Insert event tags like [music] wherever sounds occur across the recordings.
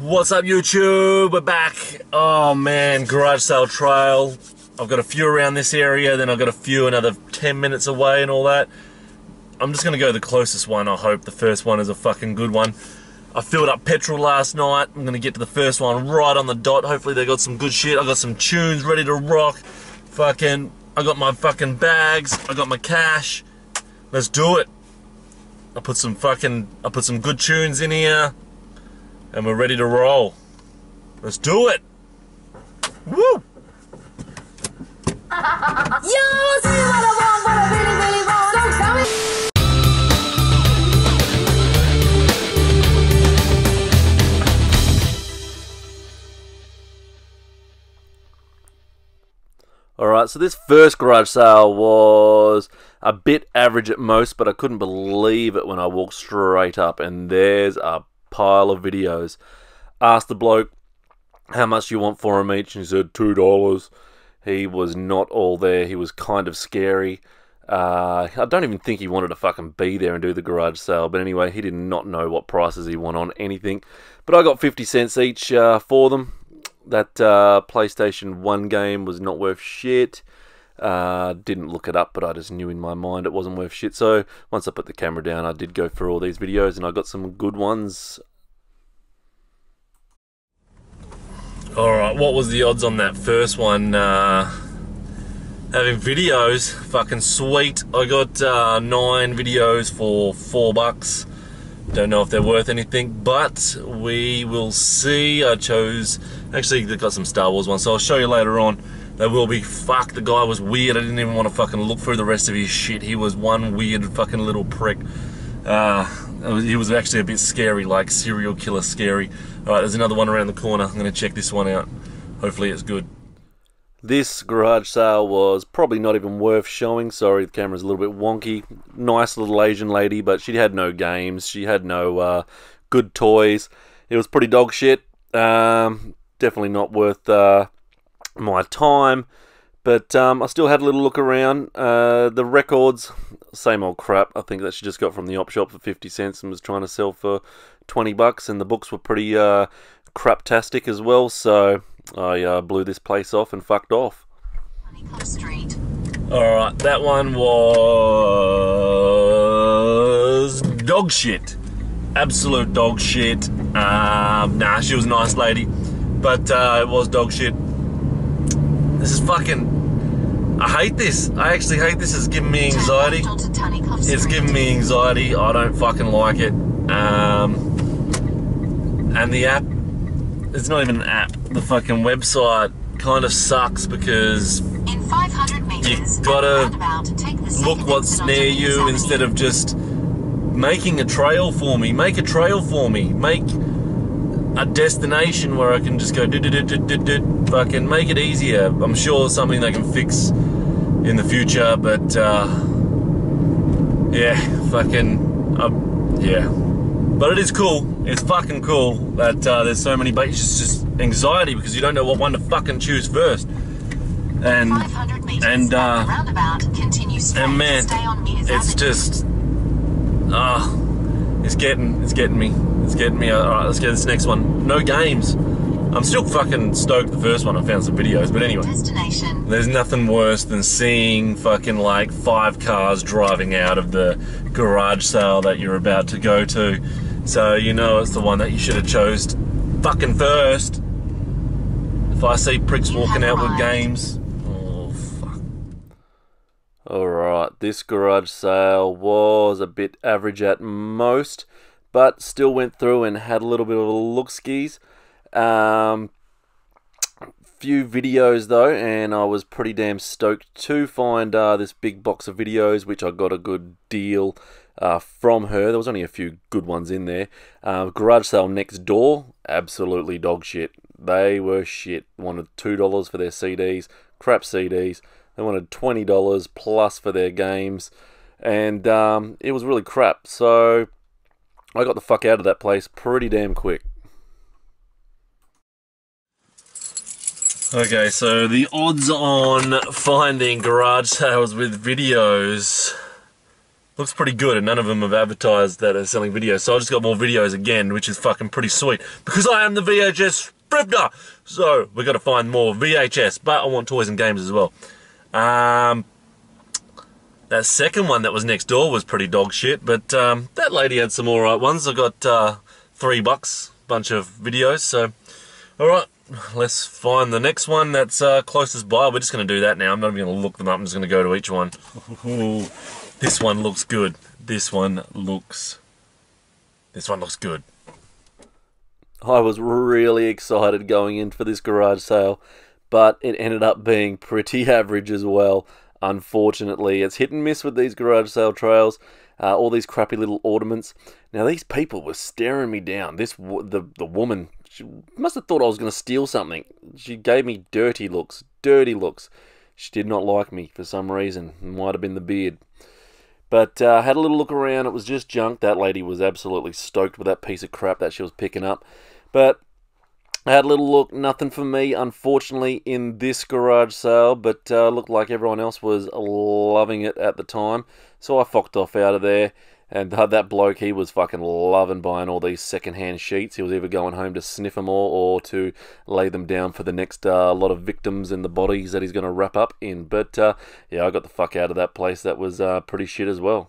What's up, YouTube? We're back. Oh man, garage sale trail. I've got a few around this area, then I've got a few another 10 minutes away and all that. I'm just gonna go the closest one, I hope. The first one is a fucking good one. I filled up petrol last night. I'm gonna get to the first one right on the dot. Hopefully they got some good shit. I got some tunes ready to rock. Fucking, I got my fucking bags. I got my cash. Let's do it. I put some fucking, I put some good tunes in here and we're ready to roll. Let's do it. Woo! [laughs] Yo, tell what I want, what I really, really want. Don't tell me. Alright, so this first garage sale was a bit average at most, but I couldn't believe it when I walked straight up and there's a pile of videos. Asked the bloke how much you want for them each, and he said two dollars. He was not all there. He was kind of scary. Uh, I don't even think he wanted to fucking be there and do the garage sale. But anyway, he did not know what prices he want on anything. But I got 50 cents each uh, for them. That uh, PlayStation 1 game was not worth shit. Uh, didn't look it up, but I just knew in my mind it wasn't worth shit. So once I put the camera down, I did go for all these videos and I got some good ones. Alright, what was the odds on that first one? Uh, having videos, fucking sweet. I got uh, nine videos for four bucks. Don't know if they're worth anything, but we will see. I chose, actually, they've got some Star Wars ones, so I'll show you later on. They will be, fuck, the guy was weird. I didn't even want to fucking look through the rest of his shit. He was one weird fucking little prick. Uh, he was actually a bit scary, like serial killer scary. Alright, there's another one around the corner. I'm going to check this one out. Hopefully it's good. This garage sale was probably not even worth showing. Sorry, the camera's a little bit wonky. Nice little Asian lady, but she had no games. She had no uh, good toys. It was pretty dog shit. Um, definitely not worth uh, my time. But um, I still had a little look around. Uh, the records, same old crap. I think that she just got from the op shop for 50 cents and was trying to sell for 20 bucks. And the books were pretty uh, craptastic as well. So I uh, blew this place off and fucked off. Alright, that one was dog shit. Absolute dog shit. Um, nah, she was a nice lady, but uh, it was dog shit. This is fucking. I hate this. I actually hate this. It's giving me anxiety. Turn left onto Tunnicliffe Street. It's giving me anxiety. I don't fucking like it. Um, and the app, it's not even an app. The fucking website kind of sucks because In 500 meters, You gotta at the roundabout, take the look what's near you instead of just making a trail for me. Make a trail for me. Make a destination where I can just go. Fucking make it easier. I'm sure something they can fix in the future, but uh, yeah, fucking uh, yeah. But it is cool. It's fucking cool that uh, there's so many. But it's just, just anxiety because you don't know what one to fucking choose first. And and, uh, the roundabout, continue straight. and man, Stay on Mears it's just ah, it's getting it's getting me. It's getting me. Uh, All right, let's get this next one. No games. I'm still fucking stoked. The first one I found some videos, but anyway. destination. There's nothing worse than seeing fucking like five cars driving out of the garage sale that you're about to go to. So you know it's the one that you should have chose fucking first. If I see pricks You walking have out with games, oh fuck. Alright, this garage sale was a bit average at most, but still went through and had a little bit of a look skis. Um, few videos though, and I was pretty damn stoked to find uh, this big box of videos, which I got a good deal uh, from her. There was only a few good ones in there. Uh, garage sale next door, absolutely dog shit. They were shit. Wanted two dollars for their CDs, crap CDs. They wanted twenty dollars plus for their games, and um, it was really crap. So I got the fuck out of that place pretty damn quick. Okay, so the odds on finding garage sales with videos looks pretty good, and none of them have advertised that they're selling videos. So I just got more videos again, which is fucking pretty sweet because I am the VHS Thrifter. So we got to find more VHS, but I want toys and games as well. Um, that second one that was next door was pretty dog shit, but um, that lady had some alright ones. I got uh, three bucks, bunch of videos. So, alright, let's find the next one that's uh, closest by. We're just going to do that now. I'm not even going to look them up. I'm just going to go to each one. Ooh, this one looks good. This one looks. This one looks good. I was really excited going in for this garage sale, but it ended up being pretty [laughs] average as well. Unfortunately, it's hit and miss with these garage sale trails. Uh, all these crappy little ornaments. Now these people were staring me down. This the the woman she must have thought I was going to steal something. She gave me dirty looks, dirty looks. She did not like me for some reason. Might have been the beard. But uh, had a little look around. It was just junk. That lady was absolutely stoked with that piece of crap that she was picking up. But I had a little look, nothing for me, unfortunately, in this garage sale, but uh, looked like everyone else was loving it at the time. So I fucked off out of there. And uh, that bloke, he was fucking loving buying all these second-hand sheets. He was either going home to sniff them all or to lay them down for the next uh, lot of victims and the bodies that he's going to wrap up in. But uh, yeah, I got the fuck out of that place. That was uh, pretty shit as well.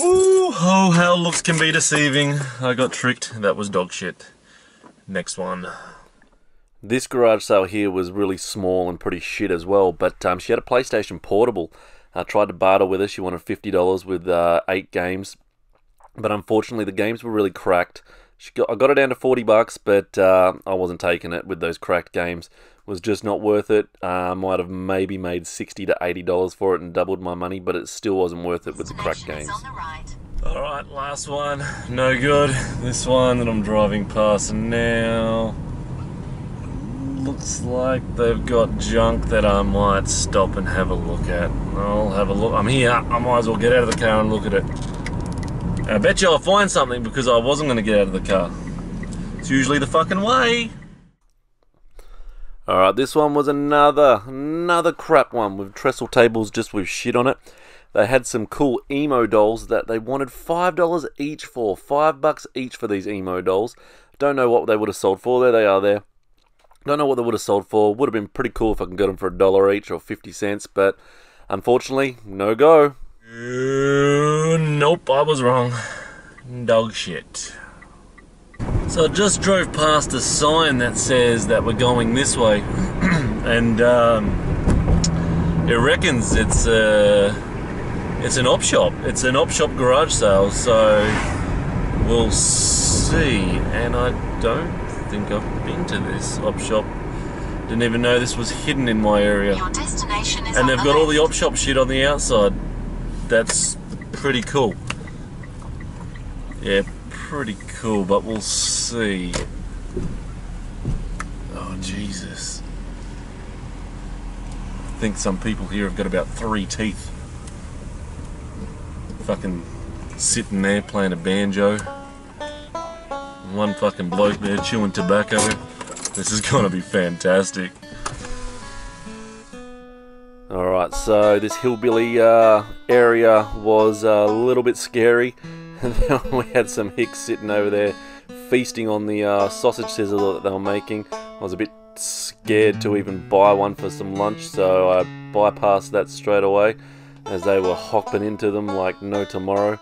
Ooh, oh, how looks can be deceiving. I got tricked. That was dog shit. Next one. This garage sale here was really small and pretty shit as well, but um, she had a PlayStation Portable. I tried to barter with her. She wanted $50 with uh, eight games, but unfortunately the games were really cracked. She got, I got it down to 40 bucks, but uh, I wasn't taking it with those cracked games. It was just not worth it. Uh, might have maybe made 60 to $80 for it and doubled my money, but it still wasn't worth it with the cracked Destination is games. Alright, last one. No good. This one that I'm driving past now. Looks like they've got junk that I might stop and have a look at. I'll have a look. I'm here. I might as well get out of the car and look at it. And I bet you I'll find something because I wasn't going to get out of the car. It's usually the fucking way. Alright, this one was another, another crap one with trestle tables just with shit on it. They had some cool emo dolls that they wanted $5 each for. 5 bucks each for these emo dolls. Don't know what they would have sold for. There they are there. Don't know what they would have sold for. Would have been pretty cool if I could get them for a dollar each or 50 cents, but unfortunately, no go. Uh, nope, I was wrong. Dog shit. So I just drove past a sign that says that we're going this way, [clears throat] and um, it reckons it's a it's an op shop. It's an op shop garage sale. So we'll see. And I don't think I've been to this op shop. Didn't even know this was hidden in my area. Your destination is And they've the got all the op shop shit on the outside. That's pretty cool. Yeah, pretty cool, but we'll see. Oh, Jesus. I think some people here have got about three teeth. Fucking sitting there playing a banjo. One fucking bloke there chewing tobacco. This is gonna be fantastic. Alright, so this hillbilly uh, area was a little bit scary. And [laughs] then we had some hicks sitting over there feasting on the uh, sausage sizzle that they were making. I was a bit scared to even buy one for some lunch, so I bypassed that straight away as they were hopping into them like no tomorrow.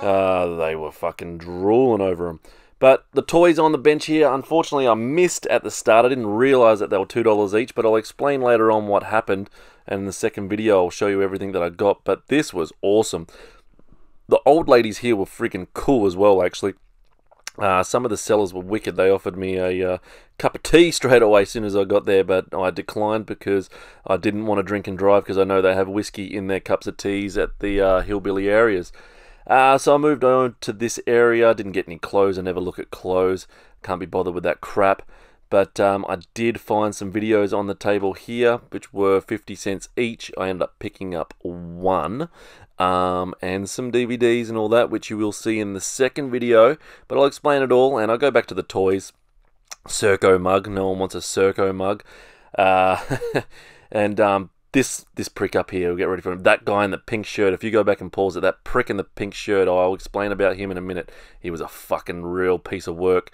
Uh, they were fucking drooling over them. But the toys on the bench here, unfortunately, I missed at the start. I didn't realize that they were $2 each, but I'll explain later on what happened. And in the second video, I'll show you everything that I got. But this was awesome. The old ladies here were freaking cool as well, actually. Uh, some of the sellers were wicked. They offered me a uh, cup of tea straight away as soon as I got there, but I declined because I didn't want to drink and drive because I know they have whiskey in their cups of teas at the uh, hillbilly areas. Uh, so I moved on to this area. Didn't get any clothes. I never look at clothes. Can't be bothered with that crap. But um, I did find some videos on the table here, which were 50 cents each. I ended up picking up one. Um, and some DVDs and all that, which you will see in the second video. But I'll explain it all, and I'll go back to the toys. Circo mug. No one wants a Circo mug. Uh, [laughs] and um, this this prick up here, we'll get ready for him. That guy in the pink shirt. If you go back and pause it, that prick in the pink shirt. I'll explain about him in a minute. He was a fucking real piece of work.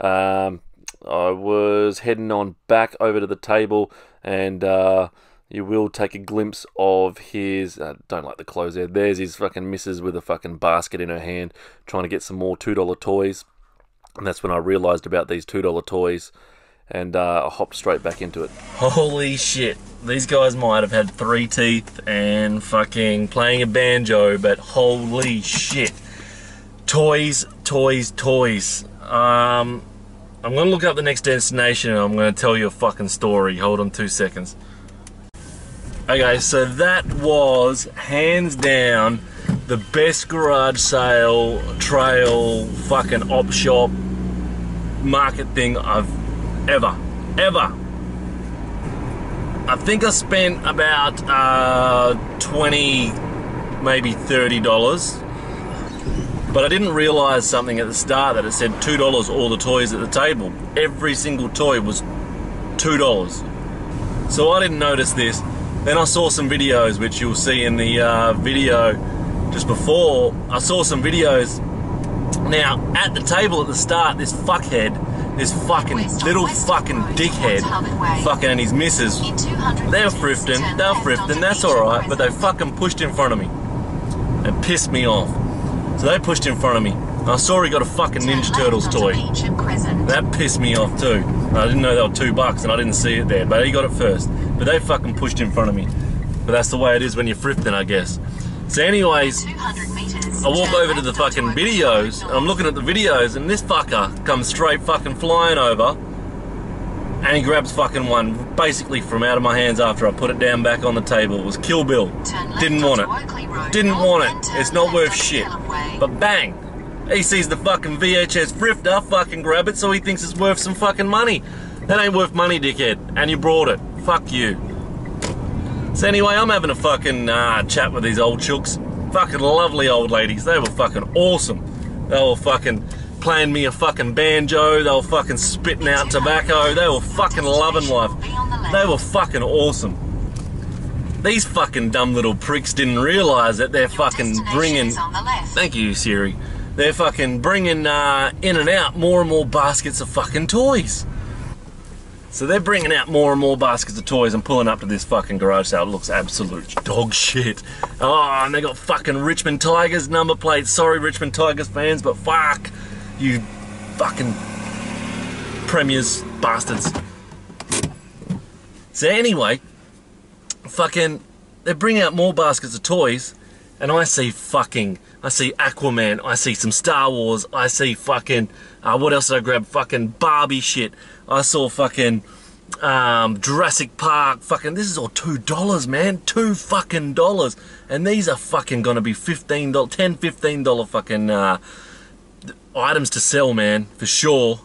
Um, I was heading on back over to the table, and uh, you will take a glimpse of his. Uh, don't like the clothes there. There's his fucking missus with a fucking basket in her hand, trying to get some more two dollar toys. And that's when I realised about these two dollar toys, and uh, I hopped straight back into it. Holy shit. These guys might have had three teeth and fucking playing a banjo, but holy shit. Toys, toys, toys. Um, I'm gonna look up the next destination and I'm gonna tell you a fucking story. Hold on two seconds. Okay, so that was hands down the best garage sale, trail, fucking op shop, market thing I've ever, ever. I think I spent about uh, 20, maybe $30. But I didn't realize something at the start that it said $2 all the toys at the table. Every single toy was $2. So I didn't notice this. Then I saw some videos, which you'll see in the uh, video just before. I saw some videos. Now, at the table at the start, this fuckhead, this fucking West- little West fucking dickhead, towards Harvard Way. fucking and his missus, they were thrifting, they were thrifting, that's alright, but they fucking pushed in front of me and pissed me off. So they pushed in front of me. I saw he got a fucking Ninja Turtles toy. That pissed me off too. I didn't know they were two bucks and I didn't see it there, but he got it first. But they fucking pushed in front of me. But that's the way it is when you're thrifting, I guess. So, anyways, I walk over to the fucking videos, I'm looking at the videos, and this fucker comes straight fucking flying over, and he grabs fucking one basically from out of my hands after I put it down back on the table. It was Kill Bill. Didn't want it. Didn't want it. It's not worth shit. But bang, he sees the fucking VHS thrifter fucking grab it, so he thinks it's worth some fucking money. That ain't worth money, dickhead. And you brought it. Fuck you. So anyway, I'm having a fucking uh, chat with these old chooks. Fucking lovely old ladies. They were fucking awesome. They were fucking playing me a fucking banjo. They were fucking spitting out tobacco. They were fucking loving life. They were fucking awesome. These fucking dumb little pricks didn't realize that they're fucking bringing. Thank you, Siri. They're fucking bringing uh, in and out more and more baskets of fucking toys. So they're bringing out more and more baskets of toys and pulling up to this fucking garage sale. It looks absolute dog shit. Oh, and they got fucking Richmond Tigers number plates. Sorry, Richmond Tigers fans, but fuck you, fucking premiers bastards. So anyway, fucking, they bring out more baskets of toys, and I see fucking, I see Aquaman, I see some Star Wars, I see fucking, uh, what else did I grab? Fucking Barbie shit. I saw fucking um, Jurassic Park. Fucking, this is all two dollars, man. Two fucking dollars, and these are fucking gonna be fifteen dollars, ten, fifteen dollar fucking uh, items to sell, man, for sure.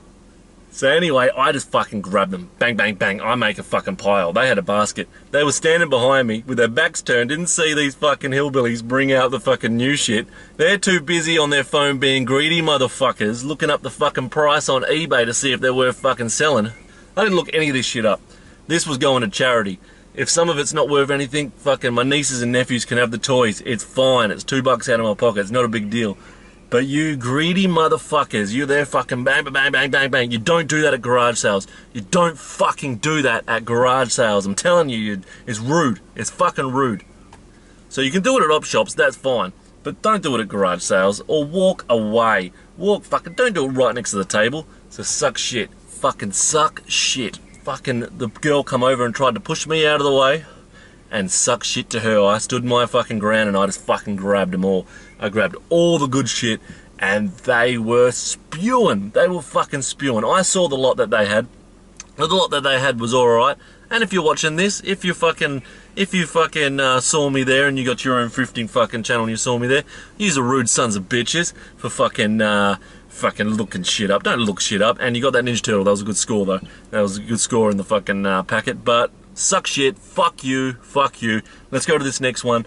So anyway, I just fucking grabbed them. Bang, bang, bang. I make a fucking pile. They had a basket. They were standing behind me with their backs turned. Didn't see these fucking hillbillies bring out the fucking new shit. They're too busy on their phone being greedy motherfuckers, looking up the fucking price on eBay to see if they're worth fucking selling. I didn't look any of this shit up. This was going to charity. If some of it's not worth anything, fucking my nieces and nephews can have the toys. It's fine. It's two bucks out of my pocket. It's not a big deal. But you greedy motherfuckers, you there fucking bang, bang, bang, bang, bang. You don't do that at garage sales. You don't fucking do that at garage sales. I'm telling you, you it's rude. It's fucking rude. So you can do it at op shops, that's fine. But don't do it at garage sales or walk away. Walk fucking, don't do it right next to the table. So suck shit. Fucking suck shit. Fucking, the girl come over and tried to push me out of the way and suck shit to her. I stood my fucking ground and I just fucking grabbed them all. I grabbed all the good shit and they were spewing. They were fucking spewing. I saw the lot that they had. The lot that they had was alright. And if you're watching this, if you fucking, if you fucking uh, saw me there and you got your own thrifting fucking channel and you saw me there, you're rude sons of bitches for fucking, uh, fucking looking shit up. Don't look shit up. And you got that Ninja Turtle. That was a good score though. That was a good score in the fucking uh, packet. But suck shit. Fuck you. Fuck you. Let's go to this next one.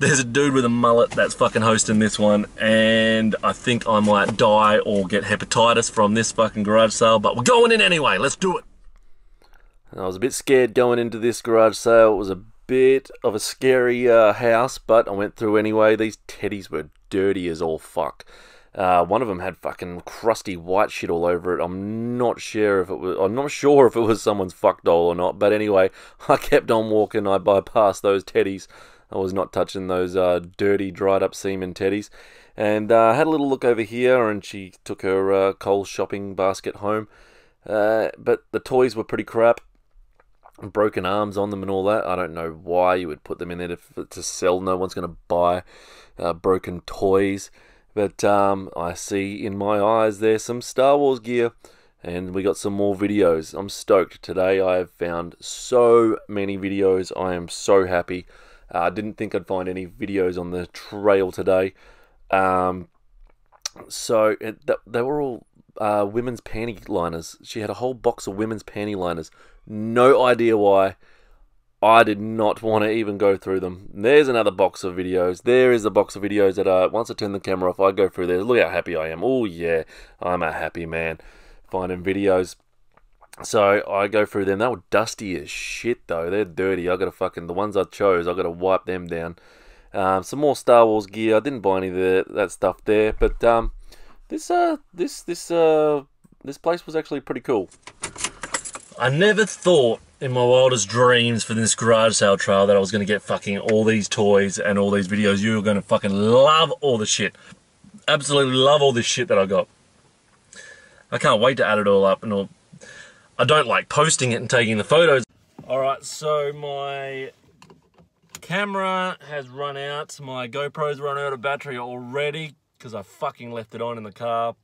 There's a dude with a mullet that's fucking hosting this one, and I think I might die or get hepatitis from this fucking garage sale, but we're going in anyway. Let's do it. I was a bit scared going into this garage sale. It was a bit of a scary uh, house, but I went through anyway. These teddies were dirty as all fuck. Uh, one of them had fucking crusty white shit all over it. I'm not sure if it was. I'm not sure if it was someone's fuck doll or not. But anyway, [laughs] I kept on walking. I bypassed those teddies. I was not touching those uh, dirty, dried up semen teddies. And uh, had a little look over here, and she took her uh, shopping basket home. Uh, but the toys were pretty crap. Broken arms on them and all that. I don't know why you would put them in there to, to sell. No one's going to buy uh, broken toys. But um, I see in my eyes there's some Star Wars gear, and we got some more videos. I'm stoked today. I have found so many videos. I am so happy. Uh, I didn't think I'd find any videos on the trail today. Um, so it, they were all uh, women's panty liners. She had a whole box of women's panty liners. No idea why. I did not want to even go through them. There's another box of videos. There is a box of videos that uh, once I turn the camera off, I go through there. Look how happy I am. Oh yeah, I'm a happy man finding videos. So I go through them. They were dusty as shit though. They're dirty. I gotta fucking the ones I chose. I gotta wipe them down. Um, some more Star Wars gear. I didn't buy any of the, that stuff there, but um, this uh this this uh this place was actually pretty cool. I never thought in my wildest dreams for this garage sale trial that I was going to get fucking all these toys and all these videos. You were going to fucking love all the shit. Absolutely love all this shit that I got. I can't wait to add it all up and all. I don't like posting it and taking the photos. Alright, so my camera has run out. My GoPro's run out of battery already because I fucking left it on in the car.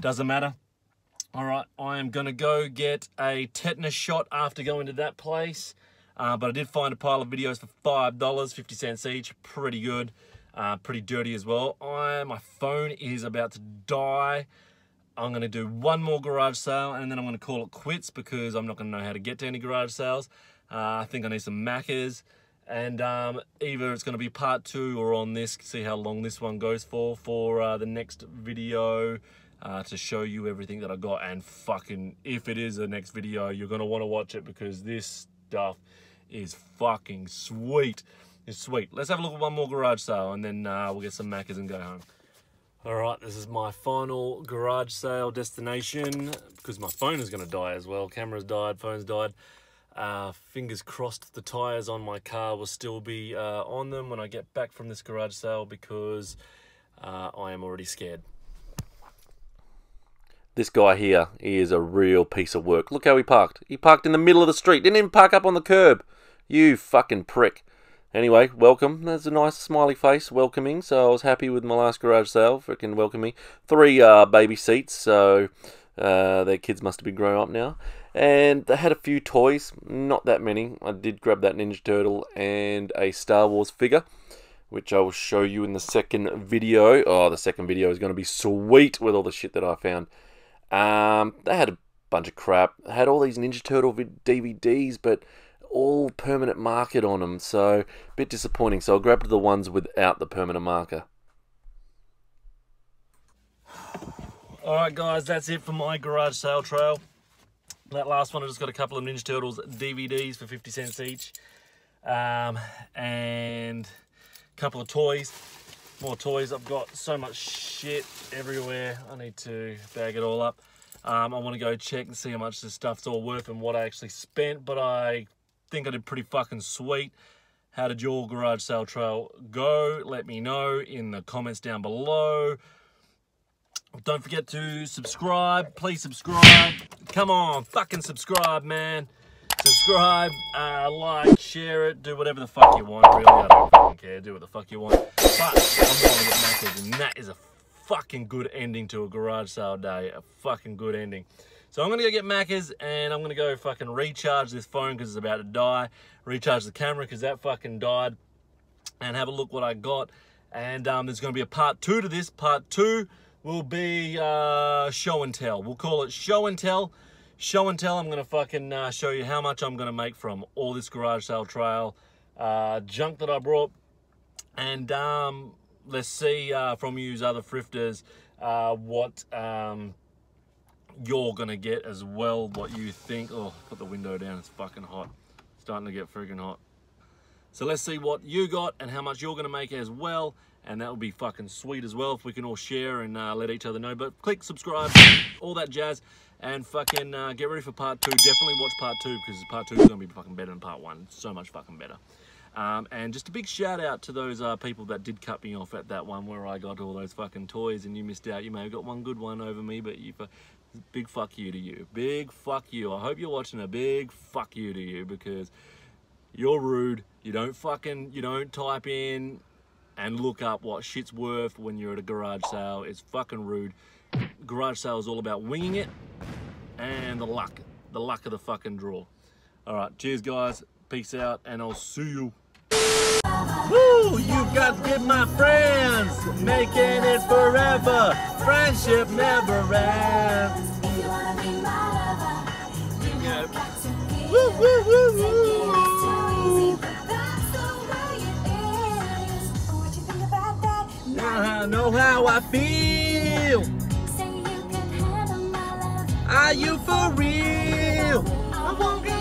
Doesn't matter. All right, I am gonna go get a tetanus shot after going to that place. Uh, but I did find a pile of videos for $5, 50 cents each. Pretty good, uh, pretty dirty as well. I My phone is about to die. I'm gonna do one more garage sale and then I'm gonna call it quits because I'm not gonna know how to get to any garage sales. Uh, I think I need some Maccas and um, either it's gonna be part two or on this, see how long this one goes for, for uh, the next video uh, to show you everything that I got. And fucking, if it is the next video, you're going to want to watch it because this stuff is fucking sweet. It's sweet. Let's have a look at one more garage sale and then uh, we'll get some Maccas and go home. All right, this is my final garage sale destination because my phone is going to die as well. Camera's died, phone's died. Uh, fingers crossed the tyres on my car will still be uh, on them when I get back from this garage sale because uh, I am already scared. This guy here, he is a real piece of work. Look how he parked. He parked in the middle of the street. Didn't even park up on the curb. You fucking prick. Anyway, welcome. There's a nice smiley face welcoming, so I was happy with my last garage sale. Freaking welcome me. Three uh, baby seats, so uh, their kids must have been grown up now. And they had a few toys, not that many. I did grab that Ninja Turtle and a Star Wars figure, which I will show you in the second video. Oh, the second video is going to be sweet with all the shit that I found. Um, they had a bunch of crap. They had all these Ninja Turtle DVDs, but all permanent market on them, so a bit disappointing. So I grabbed the ones without the permanent marker. Alright guys, that's it for my garage sale trail. That last one I just got a couple of Ninja Turtles DVDs for 50 cents each. Um, and a couple of toys more toys. I've got so much shit everywhere. I need to bag it all up. Um, I want to go check and see how much this stuff's all worth and what I actually spent, but I think I did pretty fucking sweet. How did your garage sale trail go? Let me know in the comments down below. Don't forget to subscribe. Please subscribe. Come on, fucking subscribe, man subscribe, uh, like, share it, do whatever the fuck you want. Really, I don't fucking care. Do what the fuck you want. But I'm going to get Maccas, and that is a fucking good ending to a garage sale day. A fucking good ending. So I'm to go get Maccas, and I'm to go fucking recharge this phone because it's about to die. Recharge the camera because that fucking died. And have a look what I got. And um, there's to be a part two to this. Part two will be uh, show and tell. We'll call it show and tell show and tell. I'm to fucking uh, show you how much I'm to make from all this garage sale trail uh, junk that I brought. And um, let's see uh, from you other thrifters uh, what um, you're to get as well, what you think. Oh, put the window down. It's fucking hot. starting to get freaking hot. So let's see what you got and how much you're to make as well. And that would be fucking sweet as well if we can all share and uh, let each other know. But click subscribe, all that jazz, and fucking uh, get ready for part two. Definitely watch part two because part two is to be fucking better than part one. So much fucking better. Um, and just a big shout out to those uh, people that did cut me off at that one where I got all those fucking toys and you missed out. You may have got one good one over me, but you. Big fuck you to you. Big fuck you. I hope you're watching a big fuck you to you because you're rude. You don't fucking, you don't type in and look up what shit's worth when you're at a garage sale. It's fucking rude. Garage sale is all about winging it and the luck, the luck of the fucking draw. All right, cheers, guys. Peace out, and I'll see you. Woo! You got to be my friends, making it forever. Friendship never ends. Woo, woo, woo, woo. that? I know how I feel. Are you for real? I won't get